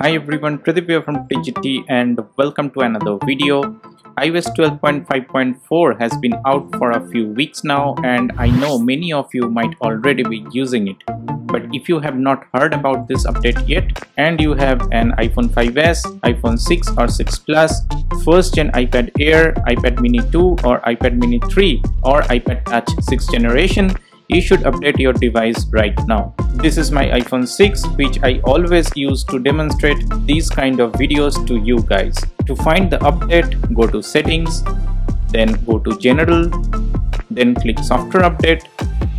Hi everyone, Tridib here from TGT and welcome to another video. iOS 12.5.4 has been out for a few weeks now and I know many of you might already be using it. But if you have not heard about this update yet and you have an iPhone 5s, iPhone 6 or 6 Plus, first gen iPad Air, iPad mini 2 or iPad mini 3 or iPod Touch 6th generation, you should update your device right now. This is my iPhone 6 which I always use to demonstrate these kind of videos to you guys. To find the update, go to settings, then go to general, then click software update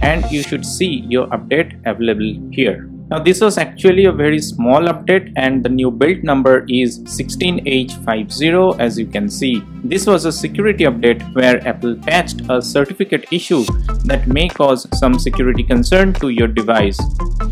and you should see your update available here. Now this was actually a very small update and the new build number is 16H50 as you can see. This was a security update where Apple patched a certificate issue that may cause some security concern to your device.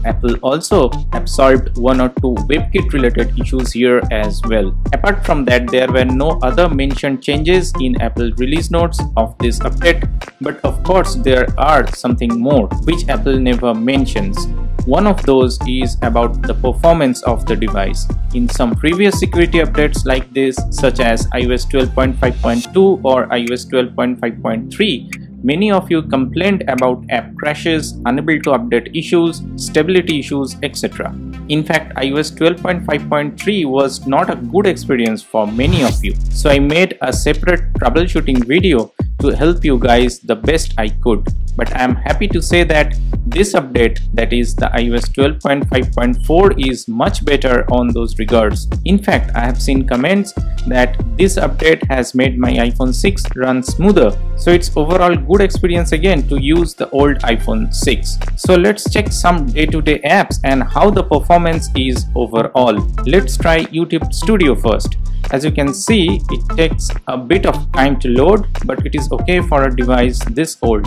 Apple also absorbed one or two WebKit related issues here as well. Apart from that there were no other mentioned changes in Apple release notes of this update but of course there are something more which Apple never mentions. One of those is about the performance of the device. In some previous security updates like this, such as iOS 12.5.2 or iOS 12.5.3, many of you complained about app crashes, unable to update issues, stability issues, etc. In fact, iOS 12.5.3 was not a good experience for many of you. So I made a separate troubleshooting video to help you guys the best I could. But I am happy to say that this update that is the iOS 12.5.4 is much better on those regards. In fact, I have seen comments that this update has made my iPhone 6 run smoother. So it's overall good experience again to use the old iPhone 6. So let's check some day-to-day -day apps and how the performance is overall. Let's try YouTube Studio first. As you can see, it takes a bit of time to load, but it is okay for a device this old.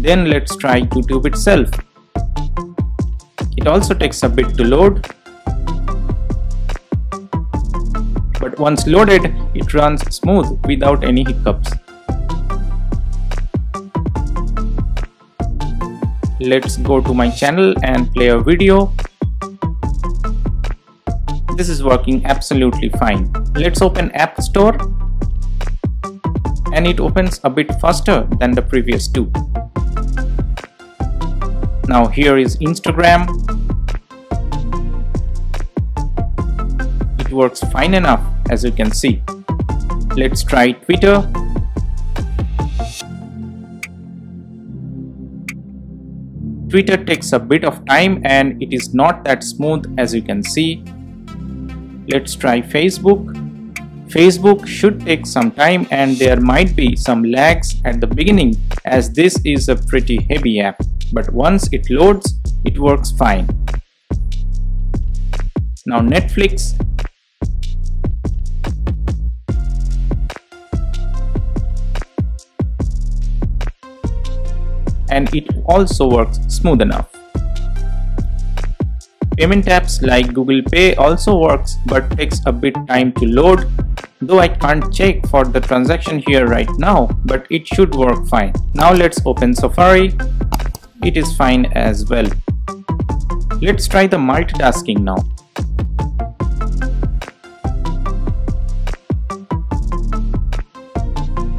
Then let's try YouTube itself. It also takes a bit to load, but once loaded, it runs smooth without any hiccups. Let's go to my channel and play a video this is working absolutely fine. Let's open App Store and it opens a bit faster than the previous two. Now here is Instagram. It works fine enough as you can see. Let's try Twitter. Twitter takes a bit of time and it is not that smooth as you can see Let's try Facebook. Facebook should take some time and there might be some lags at the beginning as this is a pretty heavy app. But once it loads, it works fine. Now Netflix. And it also works smooth enough. Payment apps like Google Pay also works but takes a bit time to load though I can't check for the transaction here right now but it should work fine. Now let's open Safari. It is fine as well. Let's try the multitasking now.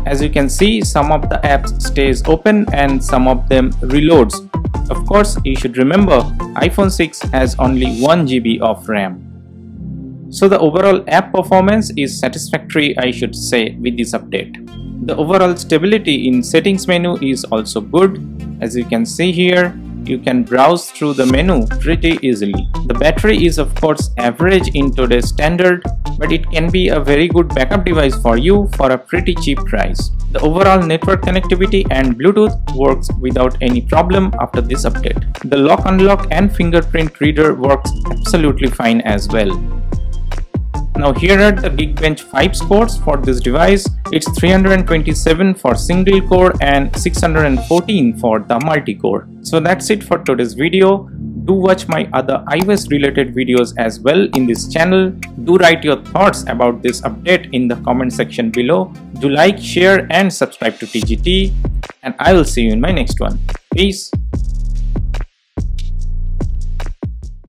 As you can see some of the apps stays open and some of them reloads of course, you should remember iPhone 6 has only 1 GB of RAM. So the overall app performance is satisfactory I should say with this update. The overall stability in settings menu is also good. As you can see here, you can browse through the menu pretty easily. The battery is of course average in today's standard, but it can be a very good backup device for you for a pretty cheap price. The overall network connectivity and Bluetooth works without any problem after this update. The lock unlock and fingerprint reader works absolutely fine as well. Now here are the Geekbench 5 scores for this device. It's 327 for single core and 614 for the multi-core. So that's it for today's video. Do watch my other iOS related videos as well in this channel. Do write your thoughts about this update in the comment section below. Do like, share and subscribe to TGT and I will see you in my next one. Peace.